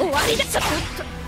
終わりだちょっと